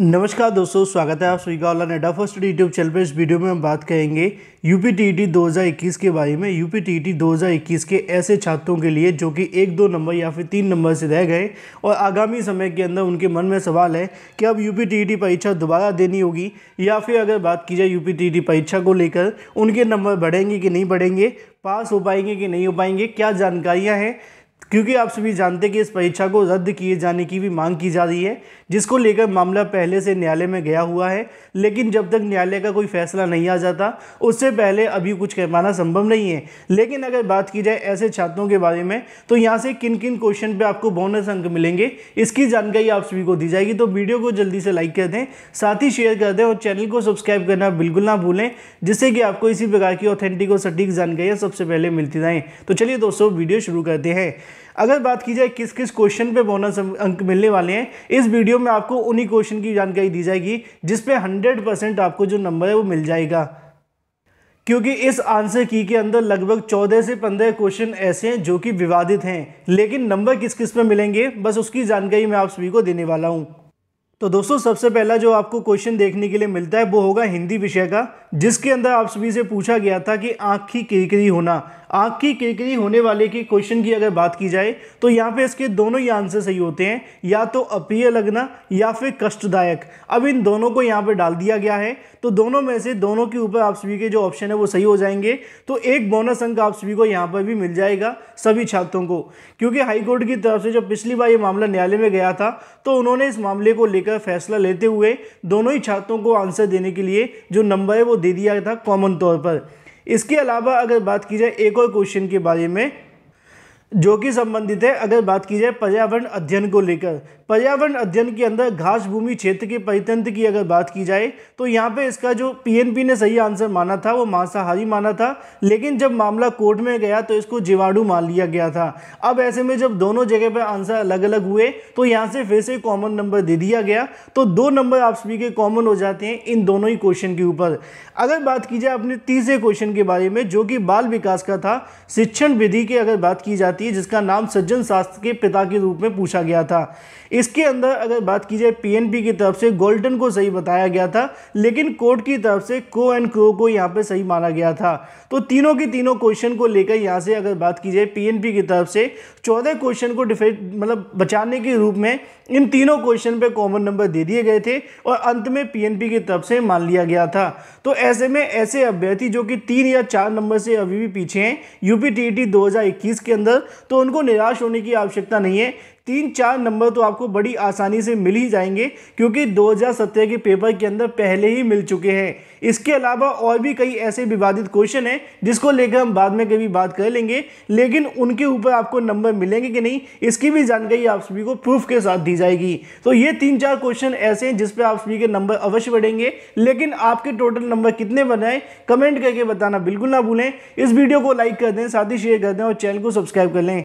नमस्कार दोस्तों, स्वागत है आप सभी का ऑनलाइन अड्डा फ़र्स्ट यूट्यूब चैनल पर इस वीडियो में हम बात करेंगे यूपी टी 2021 के बारे में। यूपी टी 2021 के ऐसे छात्रों के लिए जो कि एक, दो नंबर या फिर तीन नंबर से रह गए और आगामी समय के अंदर उनके मन में सवाल है कि अब यूपी टी परीक्षा दोबारा देनी होगी या फिर अगर बात की जाए यूपी टी परीक्षा को लेकर, उनके नंबर बढ़ेंगे कि नहीं बढ़ेंगे, पास हो पाएँगे कि नहीं हो पाएँगे, क्या जानकारियाँ हैं? क्योंकि आप सभी जानते हैं कि इस परीक्षा को रद्द किए जाने की भी मांग की जा रही है, जिसको लेकर मामला पहले से न्यायालय में गया हुआ है, लेकिन जब तक न्यायालय का कोई फैसला नहीं आ जाता, उससे पहले अभी कुछ कह पाना संभव नहीं है। लेकिन अगर बात की जाए ऐसे छात्रों के बारे में तो यहाँ से किन किन क्वेश्चन पर आपको बोनस अंक मिलेंगे, इसकी जानकारी आप सभी को दी जाएगी। तो वीडियो को जल्दी से लाइक कर दें, साथ ही शेयर कर दें और चैनल को सब्सक्राइब करना बिल्कुल ना भूलें, जिससे कि आपको इसी प्रकार की ऑथेंटिक और सटीक जानकारियाँ सबसे पहले मिलती रहें। तो चलिए दोस्तों, वीडियो शुरू करते हैं। अगर बात की जाए किस किस क्वेश्चन पे बोनस अंक मिलने वाले हैं, इस वीडियो में आपको उन्हीं क्वेश्चन की जानकारी दी जाएगी जिसपे 100 परसेंट आपको जो नंबर है वो मिल जाएगा। क्योंकि इस आंसर की के अंदर लगभग 14 से 15 क्वेश्चन ऐसे हैं जो कि विवादित हैं। लेकिन नंबर किस किस पे मिलेंगे, बस उसकी जानकारी मैं आप सभी को देने वाला हूँ। तो दोस्तों, सबसे पहला जो आपको क्वेश्चन देखने के लिए मिलता है, वो होगा हिंदी विषय का। जिसके अंदर आप सभी से पूछा गया था कि आँख की किरकिरी होना, आँख की किरकिरी होने वाले की क्वेश्चन की अगर बात की जाए तो यहाँ पे इसके दोनों ही आंसर सही होते हैं, या तो अप्रिय लगना या फिर कष्टदायक। अब इन दोनों को यहाँ पे डाल दिया गया है तो दोनों में से दोनों के ऊपर आप सभी के जो ऑप्शन है वो सही हो जाएँगे तो एक बोनस अंक आप सभी को यहाँ पर भी मिल जाएगा सभी छात्रों को। क्योंकि हाईकोर्ट की तरफ़ से जब पिछली बार ये मामला न्यायालय में गया था तो उन्होंने इस मामले को लेकर फैसला लेते हुए दोनों ही छात्रों को आंसर देने के लिए जो नंबर है वो दे दिया था कॉमन तौर पर। इसके अलावा अगर बात की जाए एक और क्वेश्चन के बारे में, जो कि संबंधित है, अगर बात की जाए पर्यावरण अध्ययन को लेकर पर्यावरण अध्ययन के अंदर घास भूमि क्षेत्र के परितंत्र की अगर बात की जाए तो यहाँ पे इसका जो पीएनपी ने सही आंसर माना था, वो मांसाहारी माना था। लेकिन जब मामला कोर्ट में गया तो इसको जीवाणु मान लिया गया था। अब ऐसे में जब दोनों जगह पर आंसर अलग अलग हुए तो यहाँ से फिर से कॉमन नंबर दे दिया गया। तो दो नंबर आप सभी के कॉमन हो जाते हैं इन दोनों ही क्वेश्चन के ऊपर। अगर बात की जाए अपने तीसरे क्वेश्चन के बारे में, जो कि बाल विकास का था, शिक्षण विधि की अगर बात की जाती है, जिसका नाम सज्जन शास्त्र के पिता के रूप में पूछा गया था। इसके अंदर अगर बात की जाए पीएनपी की तरफ़ से गोल्डन को सही बताया गया था, लेकिन कोर्ट की तरफ़ से को एंड क्रो को यहाँ पे सही माना गया था। तो तीनों की तीनों क्वेश्चन को लेकर यहाँ से अगर बात की जाए पीएनपी की तरफ़ से, चौदह क्वेश्चन को डिफेक्ट मतलब बचाने के रूप में इन तीनों क्वेश्चन पे कॉमन नंबर दे दिए गए थे और अंत में पीएनपी की तरफ़ से मान लिया गया था। तो ऐसे में ऐसे अभ्यर्थी जो कि तीन या चार नंबर से अभी भी पीछे हैं यूपी टी के अंदर तो उनको निराश होने की आवश्यकता नहीं है। तीन चार नंबर तो आपको बड़ी आसानी से मिल ही जाएँगे, क्योंकि 2017 के पेपर के अंदर पहले ही मिल चुके हैं। इसके अलावा और भी कई ऐसे विवादित क्वेश्चन हैं, जिसको लेकर हम बाद में कभी बात कर लेंगे, लेकिन उनके ऊपर आपको नंबर मिलेंगे कि नहीं, इसकी भी जानकारी आप सभी को प्रूफ के साथ दी जाएगी। तो ये तीन चार क्वेश्चन ऐसे हैं जिसपे आप सभी के नंबर अवश्य बढ़ेंगे, लेकिन आपके टोटल नंबर कितने बनाए कमेंट करके बताना बिल्कुल ना भूलें। इस वीडियो को लाइक कर दें, साथ ही शेयर कर दें और चैनल को सब्सक्राइब कर लें।